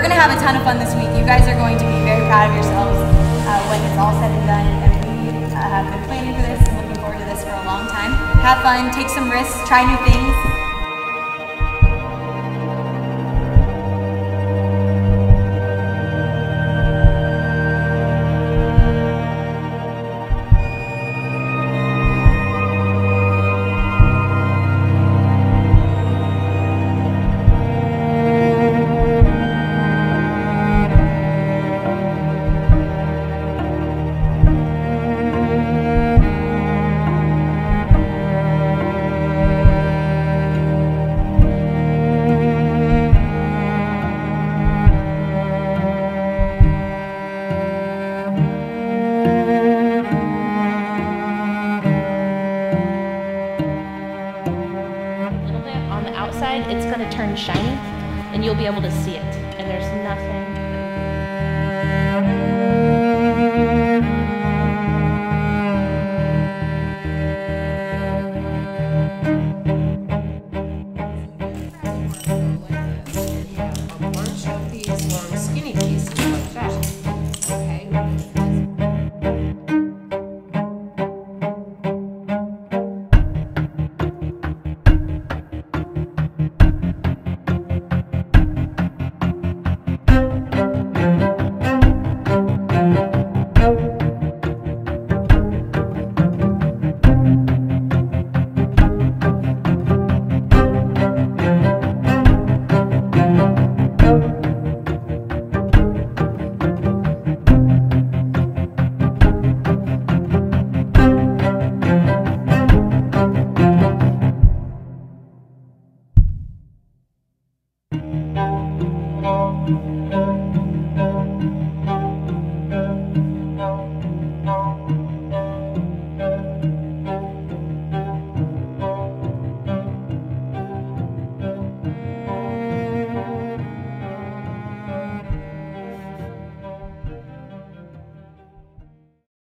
going to have a ton of fun this week. You guys are going to be very proud of yourselves uh, when it's all said and done. And we uh, have been planning for this and looking forward to this for a long time. Have fun, take some risks, try new things. it on the outside, it's going to turn shiny and you'll be able to see it. And there's nothing skinny